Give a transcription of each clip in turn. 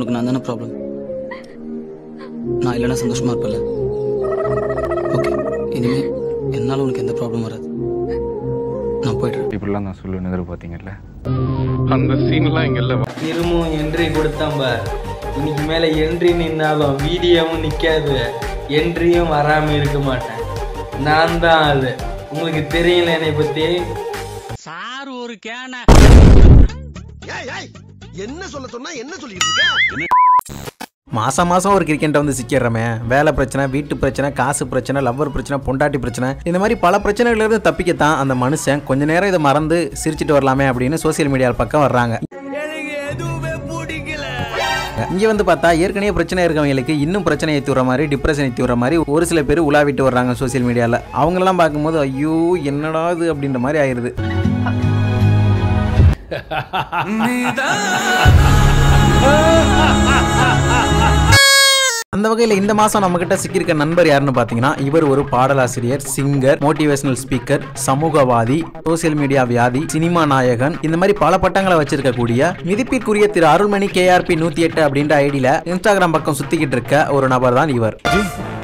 உனக்கு நான் தானே ப்ராப்ளம் நான் இல்லைன்னா சந்தோஷமா இருப்பேன்ல. ஓகே இனிமே என்னால் உனக்கு எந்த ப்ராப்ளம் வராது. நான் போயிடுறேன். இப்படிலாம் நான் சொல்லுவேன்னு எதிர்பார்த்தீங்கல்ல? அந்த சீன்லாம் இங்க இல்ல. திரும்பவும் என்ட்ரி கொடுத்தான் பார். இன்னைக்கு மேல என்ட்ரி நின்னாலும் வீடியோவும் நிக்காது. என்ட்ரியும் வராம இருக்க மாட்டேன். நான் தான் அது உங்களுக்கு தெரியல என்னை பத்தி? என்ன சொல்ல சொன்னா என்ன சொல்லிட்டு இருக்க? மாசம் மாசம் ஒரு கிரிக்கெட்டை வந்து சிக்கிறமே வேலை பிரச்சனை வீட்டு பிரச்சனை காசு பிரச்சனை லவ்வர் பிரச்சனை பொண்டாட்டி பிரச்சனை இந்த மாதிரி பல பிரச்சனைகள்ல இருந்து தப்பிக்கத்தான் அந்த மனுஷன். கொஞ்ச நேரம் இதை மறந்து சிரிச்சிட்டு வரலாமே அப்படின்னு சோசியல் மீடியா பக்கம் வர்றாங்க. இங்க வந்து பார்த்தா ஏற்கனவே பிரச்சனை இருக்கவங்களுக்கு இன்னும் பிரச்சனை ஏற்றி விடுற மாதிரி டிப்ரெஷன் ஏற்றி விடுற மாதிரி ஒரு சில பேர் உலாவிட்டு வர்றாங்க சோசியல் மீடியாவில் அவங்களெல்லாம் பார்க்கும்போது ஐயோ என்னடா இது? அப்படின்ற மாதிரி ஆயிருது. அந்த வகையில் இந்த மாதம் நம்மக்கிட்ட சிக்கியிருக்க நண்பர் யாருன்னு பார்த்தீங்கன்னா இவர் ஒரு பாடலாசிரியர் சிங்கர் மோட்டிவேஷனல் ஸ்பீக்கர் சமூகவாதி சோசியல் மீடியா வியாதி சினிமா நாயகன் இந்த மாதிரி பல பட்டங்களை வச்சிருக்கக்கூடிய மிதிப்பிற்குரிய திரு அருள்மணி கேஆர்பி நூத்தி எட்டு அப்படின்ற ஐடியில இன்ஸ்டாகிராம் பக்கம் சுத்திக்கிட்டு இருக்க ஒரு நபர் தான் இவர்.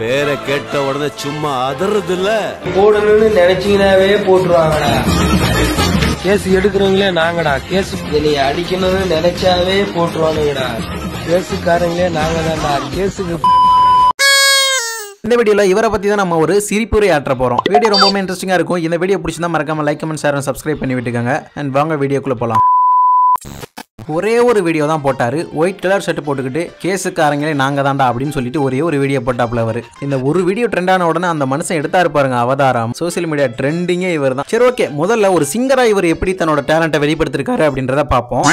பேரை கேட்ட உடனே சும்மா அதறது இல்ல போடணும்னு நினைச்சீங்கன்னாவே போட்டுருவாங்கடா. கேஸ் எடுக்கிறவங்களே நாங்கடா. கேஸ் என்னைய அடிக்கணும்னு நினைச்சாவே போட்டுருவானுங்கடா. கேஸுக்காரங்களே நாங்க தான்டா கேஸுக்கு இந்த வீடியோல இவரை பத்தி தான் நம்ம ஒரு சிரிப்புரை ஆற்ற போறோம். வீடியோ ரொம்பவே இன்ட்ரெஸ்டிங்கா இருக்கும். இந்த வீடியோ பிடிச்சிருந்தா மறக்காம லைக் கமெண்ட் ஷேர் சப்ஸ்கிரைப் பண்ணி விட்டுக்கோங்க. அண்ட் வாங்க வீடியோக்குள்ள போலாம். ஒரே ஒரு வீடியோ தான் போட்டாரு. ஒயிட் கலர் ஷர்ட் போட்டுக்கிட்டு கேஸுக்காரங்களே நாங்க தான்டா அப்படின்னு சொல்லிட்டு ஒரே ஒரு வீடியோ போட்டாப்ல அவர். இந்த ஒரு வீடியோ ட்ரெண்ட் ஆன உடனே அந்த மனுஷன் எடுத்தாரு பாருங்க அவதாரம். சோசியல் மீடியா ட்ரெண்டிங்கே இவர் தான் சரி ஓகே முதல்ல ஒரு சிங்கரா இவர் எப்படி தன்னோட டேலண்ட்டை வெளிப்படுத்திருக்காரு அப்படின்றத பார்ப்போம்.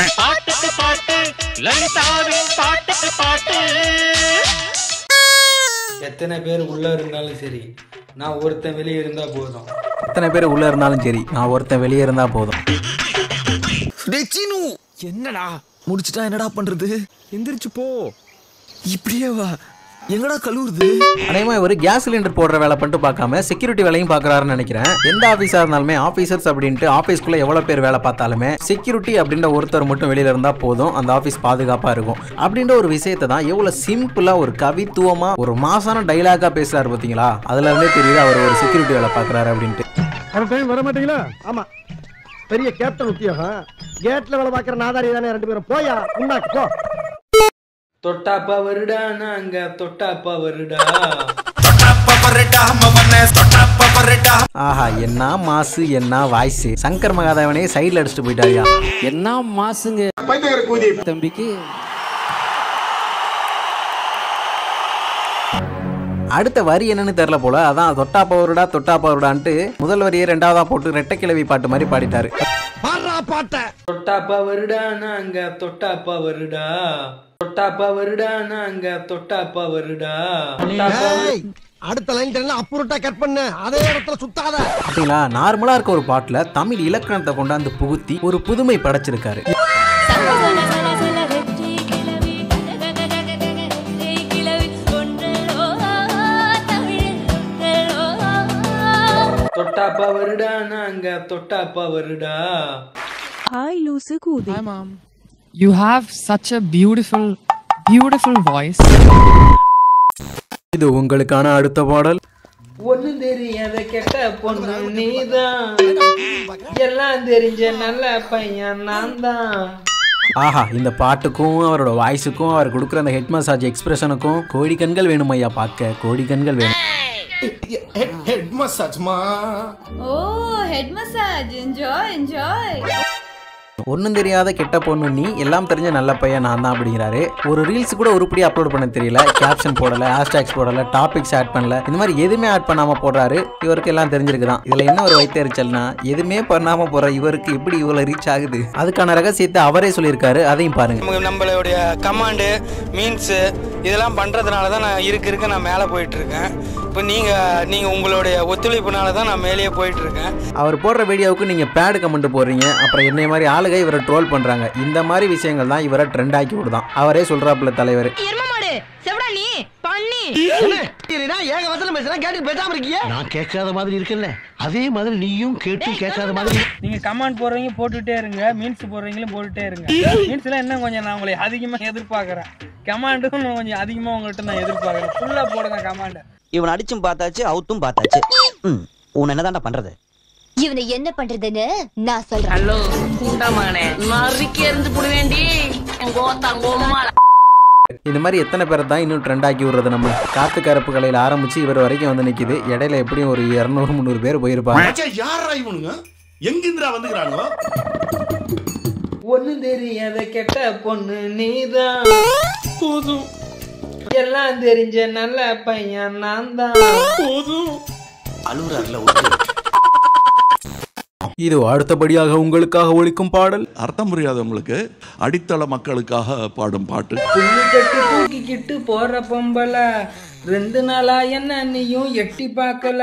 எத்தனை பேர் உள்ள இருந்தாலும் சரி நான் ஒருத்தன் வெளியே இருந்தா போதும். எத்தனை பேர் உள்ள இருந்தாலும் சரி நான் ஒருத்தன் வெளியே இருந்தா போதும். என்னடா? முடிச்சிட்டா என்னடா பண்றது? எந்திரிச்சு போ. இப்படியே வா. எங்கடா கழுவுறது? அதேமாதிரி ஒரு கேஸ் சிலிண்டர் போடுற வேலை பண்ணிட்டு பார்க்காம செக்யூரிட்டி வேலையும் பார்க்குறாருன்னு நினைக்கிறேன். எந்த ஆஃபீஸாக இருந்தாலுமே ஆஃபீஸர்ஸ் அப்படின்ட்டு ஆஃபீஸ்க்குள்ளே எவ்வளோ பேர் வேலை பார்த்தாலுமே செக்யூரிட்டி அப்படின்ற ஒருத்தர் மட்டும் வெளியில் இருந்தால் போதும். அந்த ஆஃபீஸ் பாதுகாப்பாக இருக்கும். அப்படின்ற ஒரு விஷயத்தை தான் எவ்வளோ சிம்பிளாக ஒரு கவித்துவமாக ஒரு மாசான டைலாகாக பேசுகிறாரு பார்த்தீங்களா? அதுல இருந்தே தெரியுது அவர் ஒரு செக்யூரிட்டி வேலை பார்க்குறாரு அப்படின்ட்டு. வர மாட்டீங்களா? ஆமா. பெரிய கேப்டன் உத்தியோகம். கேட்ல வேலை பாக்குற நாதாரி தானே ரெண்டு பேரும்? போயா முன்னாக்கு போ. தொட்டாப்பா வருடா நாங்க தொட்டாப்பா வருடா ஆஹா என்ன மாசு என்ன வாய்ஸ்? சங்கர் மகாதேவனே சைடில் அடிச்சுட்டு போயிட்டாரியா. என்ன மாசுங்க? தம்பிக்கு. அடுத்த வரி என்னன்னு தெரியல போல அதான் தொட்டா பவருடா தொட்டா பவருடான்ட்டு முதல் வரியை ரெண்டாவதா போட்டு ரெட்டை கிழவி பாட்டு மாதிரி பாடிட்டாரு. பாடுறா பாட்ட. தொட்டாப்பா வருடா நாங்க தொட்டாப்பா வருடா. தொட்டாப்பா வருடா நாங்க தொட்டாப்பா வருடா. அடுத்த லைன் எல்லாம் அப்புறட்டா கட் பண்ணு? அதே இடத்துல சுத்தாத. பாத்தீங்களா நார்மலா இருக்க ஒரு பாட்டுல தமிழ் இலக்கணத்தை கொண்டாந்து புகுத்தி ஒரு புதுமை படைச்சிருக்காரு. தொட்டாப்பா வருடா நாங்க தொட்டாப்பா வருடா. Hi mom. You have such a beautiful, beautiful voice. இது உங்களுக்கான அடுத்த பாடல். ஒண்ணு தெரியாத கெட்ட பொண்ணு நீதான். எல்லாம் தெரிஞ்ச நல்ல பையன் நான் தான் ஆஹா இந்த பாட்டுக்கும் அவரோட வாய்ஸுக்கும் அவர் கொடுக்குற அந்த ஹெட் மசாஜ் எக்ஸ்பிரஷனுக்கும் கோடி கண்கள் வேணும் ஐயா பார்க்க? கோடி கண்கள் வேணும். Oh, head massage. Enjoy, enjoy. ஒன்றும் தெரியாத கெட்ட பொண்ணு நீ எல்லாம் தெரிஞ்ச நல்ல பையன் நான் தான் அப்படிங்கிறாரு. ஒரு ரீல்ஸ் கூட உருப்படி அப்லோட் பண்ண தெரியல கேப்ஷன் போடல ஹேஷ்டேக்ஸ் போடல டாபிக்ஸ் ஆட் பண்ணல. இந்த மாதிரி எதுவுமே ஆட் பண்ணாம போடுறாரு. இவருக்கு எல்லாம் தெரிஞ்சிருக்குதான். இதுல என்ன ஒரு வைத்தறிச்சல்னா எதுவுமே பண்ணாம போற இவருக்கு எப்படி இவ்வளவு ரீச் ஆகுது. அதுக்கான ரகசியத்தை அவரே சொல்லியிருக்காரு. அதையும் பாருங்க. நம்மளுடைய கமாண்டு மீன்ஸு இதெல்லாம் பண்ணுறதுனால தான் நான் இருக்க இருக்க நான் மேலே போயிட்டு இருக்கேன். இப்போ நீங்கள் நீங்கள் உங்களுடைய ஒத்துழைப்புனால தான் நான் மேலேயே போயிட்டு இருக்கேன் அவர் போடுற வீடியோவுக்கு நீங்க பேடு கமெண்ட் போடுறீங்க அப்புறம் என்னை மாதிரி ஆளுக இவரை ட்ரோல் பண்றாங்க. இந்த மாதிரி விஷயங்கள் தான் இவரை ட்ரெண்ட் ஆக்கி விடுதான். அவரே சொல்றாப்புல தலைவர். ஏக வசனம் பேசுறேன் கேட்டு பேசாம இருக்கியே? நான் கேட்காத மாதிரி இருக்கேன்ல. அதே மாதிரி நீயும் கேட்டு கேட்காத மாதிரி நீங்க கமெண்ட் போடுறவங்க போட்டுட்டே இருங்க மீன்ஸ் போடுறவங்களும் போட்டுட்டே இருங்க. மீன்ஸ்ல இன்னும் கொஞ்சம் நான் உங்களை அதிகமாக எதிர்பார்க்குறேன். கமாண்டும் கொஞ்சம் அதிகமாக உங்கள்கிட்ட நான் எதிர்பார்க்குறேன். ஃபுல்லாக போடுங்க கமாண்டை இவன் அடிச்சும் பார்த்தாச்சு அவுத்தும் பார்த்தாச்சு. ம் உன் என்னதான்டா பண்றது? இவனை என்ன பண்றதுன்னு நான் சொல்றேன். ஹலோ கூண்டா மகனே நறுக்கி எறிஞ்சு போடுவேண்டி. என் கோத்தா இந்த மாதிரி எத்தனை பேரை தான் இன்னும் ட்ரெண்ட் ஆக்கி விடுறது நம்ம? காத்து கருப்பு கலையில் ஆரம்பிச்சு இவர் வரைக்கும் வந்து நிக்குது. இடையில எப்படியும் ஒரு இரநூறு முந்நூறு பேர் போயிருப்பாங்க. யாரா இவனுங்க? எங்கிந்திரா வந்துக்கிறானுங்க ஒண்ணு தெரியாத கெட்ட பொண்ணு நீதான். போதும். எல்லாம் தெரிஞ்ச நல்ல பையன் நான் தான். போதும். அழுகுறாருல இது அடுத்தபடியாக உங்களுக்காக ஒழிக்கும் பாடல். அர்த்தம் புரியாதவங்களுக்கு அடித்தள மக்களுக்காக பாடும் பாட்டு. கட்டு தூக்கிக்கிட்டு போற பொம்பளை ரெண்டு நாளா என்ன நீயும் எட்டி பார்க்கல?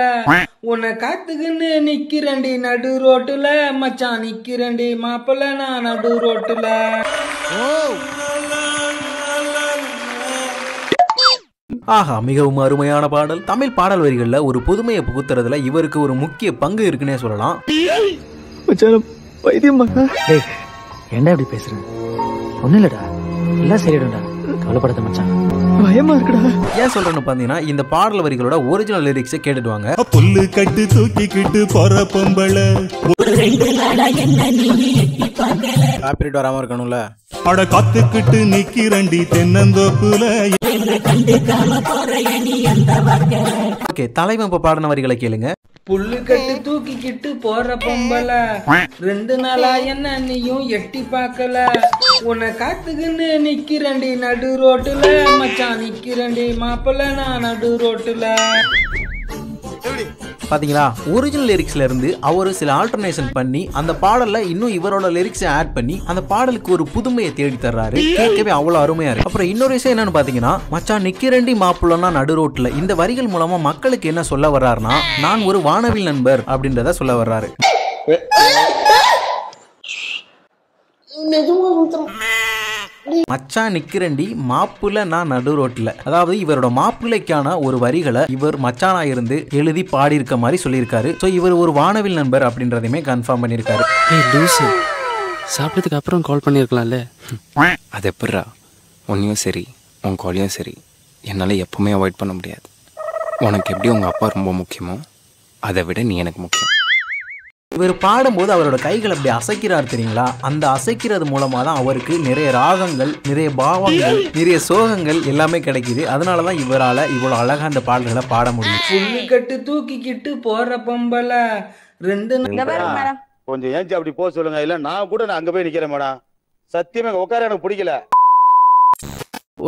உன்னை காத்துக்குன்னு நிக்கிறண்டி நடு ரோட்டுல மச்சான் நிக்கிறண்டி மாப்பிள்ள நான் நடு ரோட்டுல. ஆஹா மிகவும் அருமையான பாடல். தமிழ் பாடல் வரிகளில் ஒரு புதுமையை புகுத்துறதுல இவருக்கு ஒரு முக்கிய பங்கு இருக்குன்னே சொல்லலாம். ஏன்டா இப்படி பேசுற? ஒண்ணு இல்லடா. எல்லாம் சரிடும்டா கவலைப்படாத மச்சான். பயமா இருக்குடா. ஏன் சொல்றேன்னு பார்த்தீங்கன்னா இந்த பாடல் வரிகளோட ஒரிஜினல் லிரிக்ஸை கேட்டுட்டு வாங்க புல்லு கட்டு தூக்கிக்கிட்டு போற பொம்பளை. காப்பிரைட் வராம இருக்கணும்ல. அட காத்துக்கிட்டு நிக்கிறண்டி தென்னந்தோப்புல. ஓகே தலைவன் இப்ப பாடின வரிகளை கேளுங்க. புல்லு கட்டு தூக்கிக்கிட்டு போற பொம்பளை. ரெண்டு நாளா என்ன நீயும் எட்டி பார்க்கல. உன்னை காத்துக்குன்னு நிக்கிறண்டி நடு ரோட்டுல. மச்சான் நிக்கிறண்டி மாப்பிள்ள நான் நடு ரோட்டுல. பாத்தீங்களா ஒரிஜினல் லிரிக்ஸ்ல இருந்து அவர் சில ஆல்டர்னேஷன் பண்ணி அந்த பாடல்ல இன்னும் இவரோட லிரிக்ஸை ஆட் பண்ணி அந்த பாடலுக்கு ஒரு புதுமையை தேடி தர்றாரு கேட்கவே அவ்வளவு அருமையா இருக்கு அப்புறம் இன்னொரு விஷயம் என்னன்னு பாத்தீங்கன்னா மச்சான் நிக்கிறண்டி மாப்பிள்ளனா நடு ரோட்ல இந்த வரிகள் மூலமா மக்களுக்கு என்ன சொல்ல வர்றாருன்னா நான் ஒரு வானவில் நண்பர் அப்படின்றத சொல்ல வர்றாரு மச்சான் நிக்கிறண்டி மாப்பிள்ள நான் நடு ரோட்ல அதாவது இவரோட மாப்பிள்ளைக்கான ஒரு வரிகளை இவர் மச்சானா இருந்து எழுதி பாடியிருக்க மாதிரி சொல்லியிருக்காரு. ஸோ இவர் ஒரு வானவில் நண்பர் அப்படின்றதையுமே கன்ஃபார்ம் பண்ணியிருக்காரு. ஏய் லூசு. சாப்பிட்டதுக்கு அப்புறம் கால் பண்ணியிருக்கலாம்ல? அது எப்படிரா உன்னையும் சரி உன் காலையும் சரி. என்னால் எப்பவுமே அவாய்ட் பண்ண முடியாது. உனக்கு எப்படி உங்கள் அப்பா ரொம்ப முக்கியமோ அதை விட நீ எனக்கு முக்கியம். இவர் பாடும்போது அவரோட கைகள் அப்படி அசைக்கிறார் தெரியுங்களா? அந்த அசைக்கிறது மூலமா தான் அவருக்கு நிறைய ராகங்கள் நிறைய பாவங்கள் நிறைய சோகங்கள் எல்லாமே கிடைக்குது. அதனால தான் இவரால் இவ்வளோ அழகா அந்த பாடல்களை பாட முடியும் புல்லு கட்டு தூக்கிக்கிட்டு போற பொம்பளை ரெண்டு கொஞ்சம் ஏஞ்சி அப்படி போக சொல்லுங்க. இல்ல நான் கூட நான் அங்க போய் நிக்கிறேன் மேடம். சத்தியமா இங்க உட்கார எனக்கு பிடிக்கல.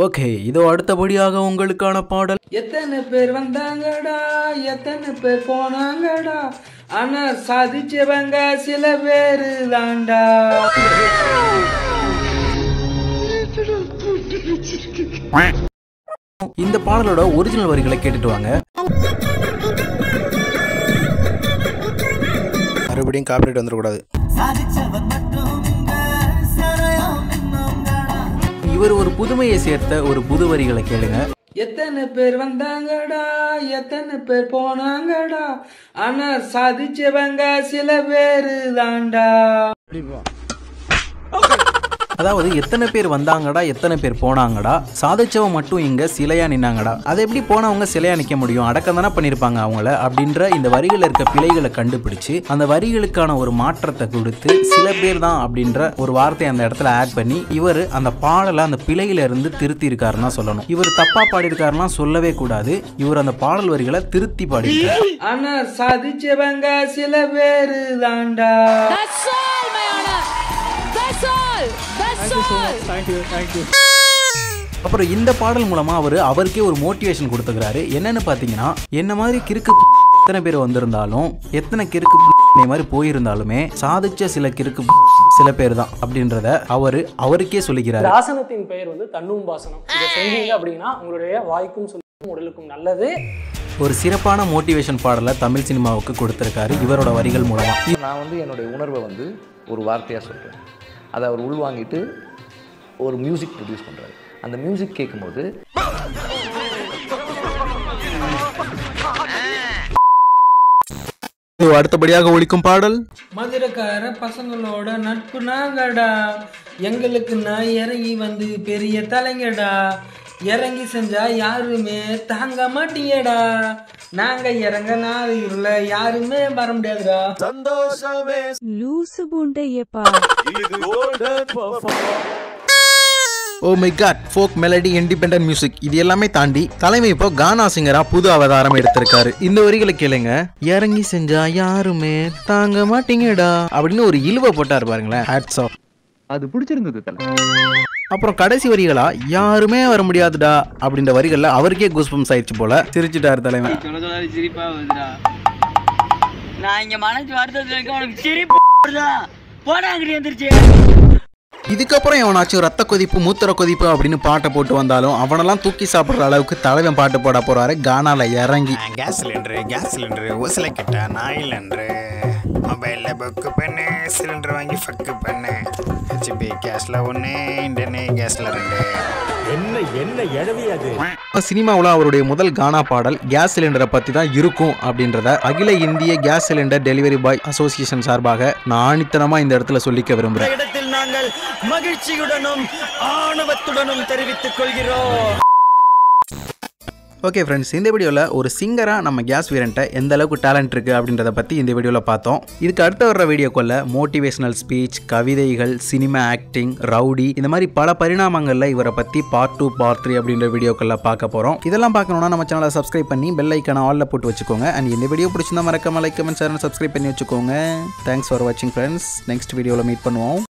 ஓகே இதோ அடுத்தபடியாக உங்களுக்கான பாடல். எத்தனை பேர் வந்தாங்கடா எத்தனை பேர் போனாங்கடா ஆனா சாதிச்சவங்க சில பேரு தாண்டா இந்த பாடலோட ஒரிஜினல் வரிகளை கேட்டுட்டு வாங்க. மறுபடியும் காப்பிரைட் வந்துடக்கூடாது. இவர் ஒரு புதுமையை சேர்த்த ஒரு புது வரிகளை கேளுங்க. எத்தனை பேர் வந்தாங்கடா? எத்தனை பேர் போனாங்கடா? ஆனா சாதிச்சவங்க சில பேரு தாண்டா அதாவது எத்தனை பேர் வந்தாங்கடா எத்தனை பேர் போனாங்கடா? சாதிச்சவன் மட்டும் இங்க சிலையா நின்னாங்கடா? அதை எப்படி போனவங்க சிலையா நிக்க முடியும்? அடக்கம் தானே பண்ணிருப்பாங்க அவங்கள? அப்படின்ற இந்த வரிகள் இருக்க பிழைகளை கண்டுபிடிச்சு அந்த வரிகளுக்கான ஒரு மாற்றத்தை கொடுத்து சில பேர் தான் அப்படின்ற ஒரு வார்த்தையை அந்த இடத்துல ஆட் பண்ணி இவர் அந்த பாடலை அந்த பிழையில இருந்து திருத்தி இருக்காருன்னா சொல்லணும். இவர் தப்பா பாடியிருக்காருன்னா சொல்லவே கூடாது. இவர் அந்த பாடல் வரிகளை திருத்தி பாடியிருக்காரு. ஆனா சாதிச்சவங்க சில பேரு தாண்டா. You, thank you. அப்புறம் இந்த பாடல் மூலமா அவர் அவருக்கே ஒரு மோட்டிவேஷன் கொடுத்துக்கிறாரு. என்னன்னு பார்த்தீங்கன்னா என்ன மாதிரி கிறுக்கு எத்தனை பேர் வந்திருந்தாலும் எத்தனை கிறுக்கு இதே மாதிரி போயிருந்தாலுமே சாதிச்ச சில கிறுக்கு சில பேர் தான் அப்படின்றத அவரு அவருக்கே சொல்லிக்கிறாரு. ஆசனத்தின் பெயர் வந்து தன்னும் பாசனம். இதை அப்படின்னா உங்களுடைய வாய்க்கும் சொல்லுக்கும் உடலுக்கும் நல்லது. ஒரு சிறப்பான மோட்டிவேஷன் பாடலை தமிழ் சினிமாவுக்கு கொடுத்திருக்காரு இவரோட வரிகள் மூலமா. நான் வந்து என்னுடைய உணர்வை வந்து ஒரு வார்த்தையாக சொல்கிறேன் அதை அவர் உள்வாங்கிட்டு ஒரு மியூசிக் ப்ரொடியூஸ் பண்ணுறாரு அந்த மியூசிக் கேட்கும்போது அடுத்தபடியாக ஒழிக்கும் பாடல்? மதுரக்கார பசங்களோட நட்பு நாங்கடா. எங்களுக்கு நான் இறங்கி வந்து பெரிய தலைங்கடா. இறங்கி செஞ்சா யாருமே தாங்க மாட்டீங்கடா. நாங்க இறங்க நாளையுள்ள யாருமே வர முடியாதுடா. சந்தோஷமே. லூசு பூண்டையப்பா ஓ my god folk melody independent music இது எல்லாமே தாண்டி தலைமை இப்போ கானா சிங்கரா புது அவதாரம் எடுத்திருக்காரு. இந்த வரிகளை கேளுங்க. இறங்கி செஞ்சா யாருமே தாங்க மாட்டீங்கடா அப்படின்னு ஒரு இழுவை போட்டாரு பாருங்களேன். ஹேட்ஸ் ஆஃப் அது பிடிச்சிருந்தது தல. அப்புறம் கடைசி வரிகளா? யாருமே வர முடியாதுடா அப்படின்ற வரிகள்ல அவருக்கே குஸ்பம்ஸ் ஆயிடுச்சு போல. சிரிச்சுட்டாரு தலைவன். சொல்ல சொல்ல சிரிப்பா வருதுடா. நான் இங்க மனசு வருத்தத்துல இருக்க உனக்கு சிரிப்பு வருதா போடா அங்கிட்டு எந்திரிச்சு. இதுக்கப்புறம் எவனாச்சும் ரத்த கொதிப்பு மூத்திர கொதிப்பு அப்படின்னு பாட்டை போட்டு வந்தாலும் அவனெல்லாம் தூக்கி சாப்பிடுற அளவுக்கு தலைவன் பாட்டு போட போறாரு கானால இறங்கி. கேஸ் சிலிண்டரு கேஸ் சிலிண்டரு ஊசலை கிட்ட நாயிலன்று மொபைலில் புக்கு பண்ணு சிலிண்டர் வாங்கி ஃபக்கு பண்ணு. ஹெச்பி கேஸில் ஒன்று இண்டனே கேஸில் ரெண்டு. என்ன என்ன எழவி அது? சினிமாவில் அவருடைய முதல் கானா பாடல் கேஸ் சிலிண்டரை பற்றி தான் இருக்கும் அப்படின்றத அகில இந்திய gas cylinder delivery boy association சார்பாக நான் ஆணித்தனமாக இந்த இடத்துல சொல்லிக்க விரும்புகிறேன் இடத்தில் நாங்கள் மகிழ்ச்சியுடனும் ஆணவத்துடனும் தெரிவித்துக் கொள்கிறோம். ஓகே ஃப்ரெண்ட்ஸ் இந்த வீடியோவில் ஒரு சிங்கராக நம்ம கேஸ் வீரன்ட்ட எந்த அளவுக்கு டேலண்ட் இருக்குது அப்படின்றத பற்றி இந்த வீடியோவில் பார்த்தோம். இதுக்கு அடுத்து வர்ற வீடியோக்குள்ள மோட்டிவேஷனல் ஸ்பீச் கவிதைகள் சினிமா ஆக்டிங் ரவுடி இந்த மாதிரி பல பரிணாமங்களில் இவரை பற்றி பார்ட் டூ பார்ட் த்ரீ அப்படின்ற வீடியோக்களில் பார்க்க போகிறோம் இதெல்லாம் பார்க்கணுன்னா நம்ம சேனலை சப்ஸ்கிரைப் பண்ணி பெல் ஐக்கான ஆலில் போட்டு வச்சுக்கோங்க. அண்ட் இந்த வீடியோ பிடிச்சிருந்தா மறக்காம லைக் கமெண்ட் சேனல் சப்ஸ்கிரைப் பண்ணி வச்சுக்கோங்க. தேங்க்ஸ் ஃபார் வாட்சிங் ஃப்ரெண்ட்ஸ் நெக்ஸ்ட் வீடியோவில் மீட் பண்ணுவோம்.